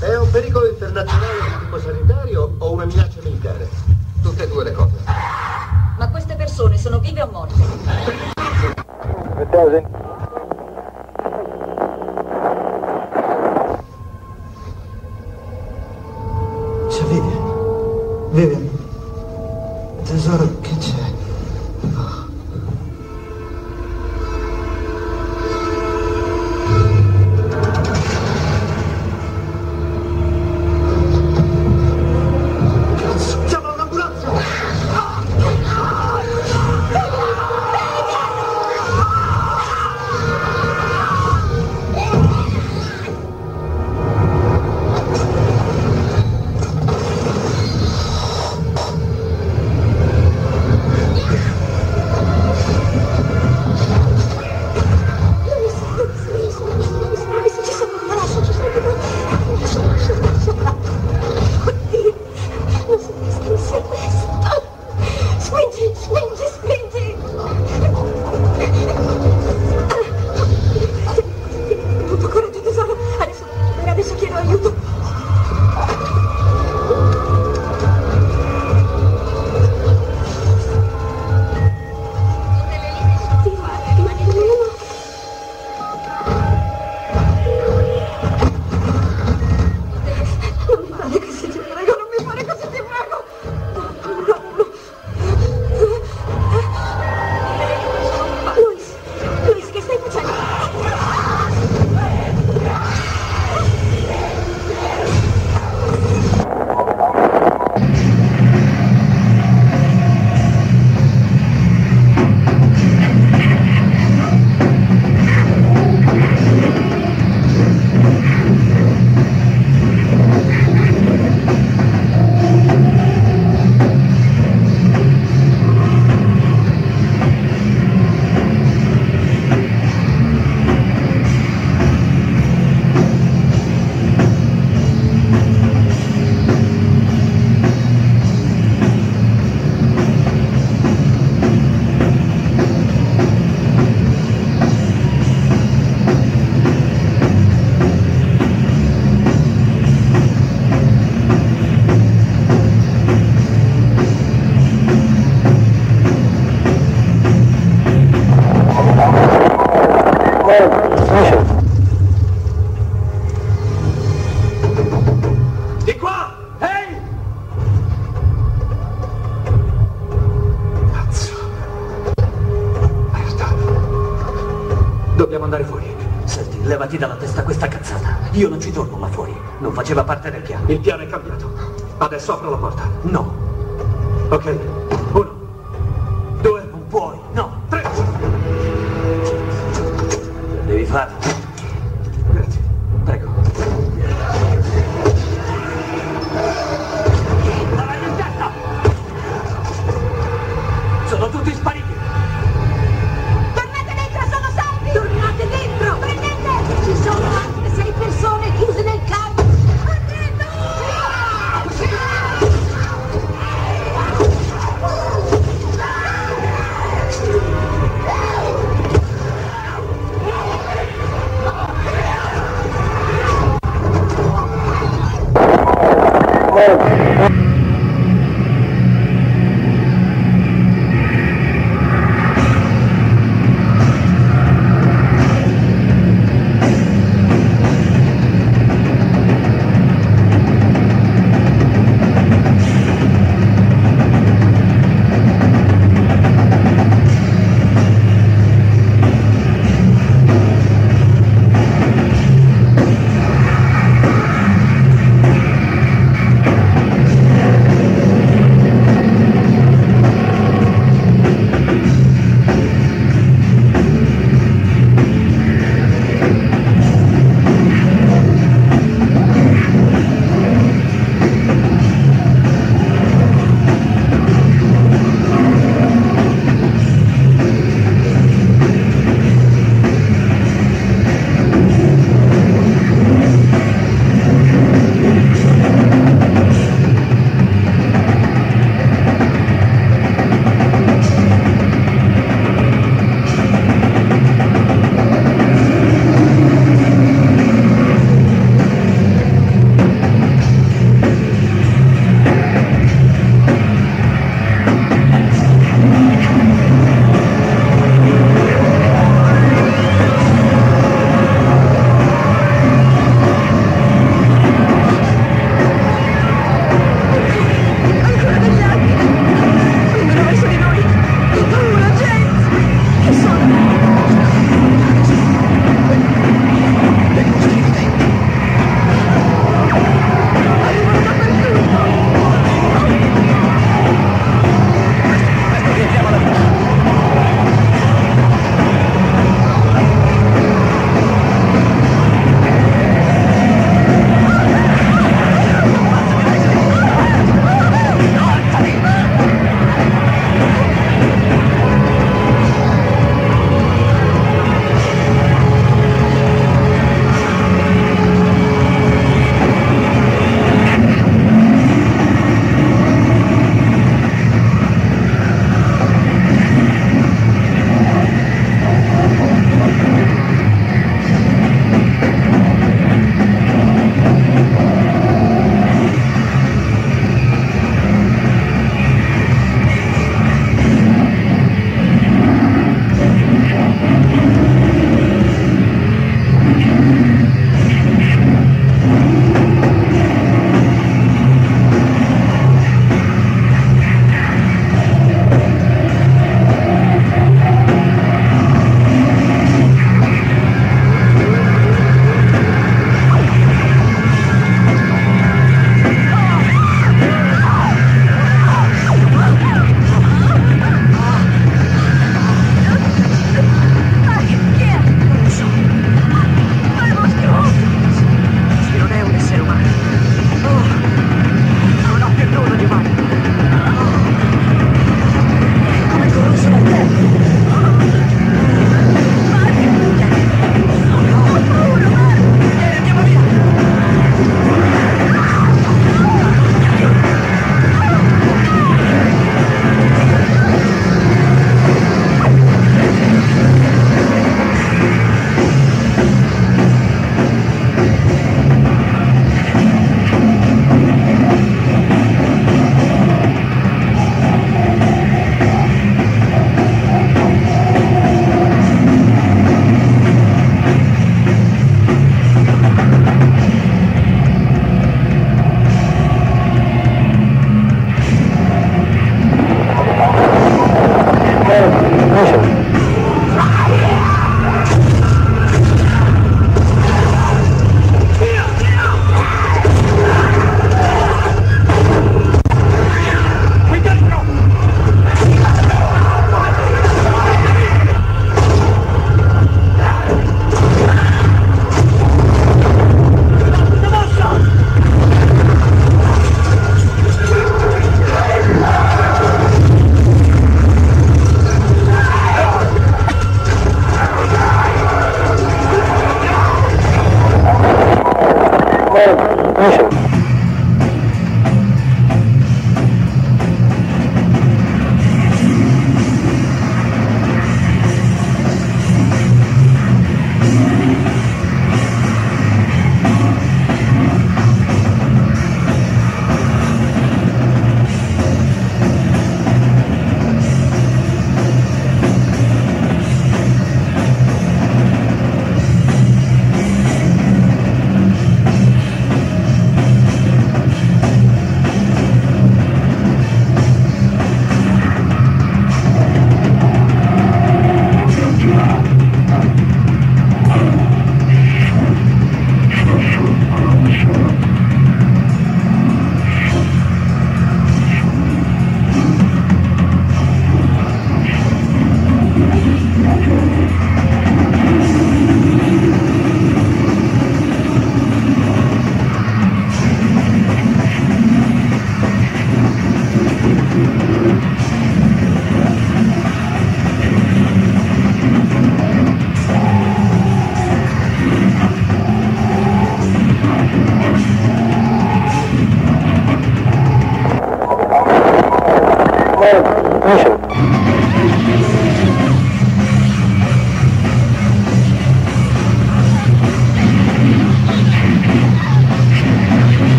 È un pericolo internazionale di tipo sanitario o una minaccia militare? Tutte e due le cose. Ma queste persone sono vive o morte? Il piano è cambiato. Adesso apro la porta. No. Ok?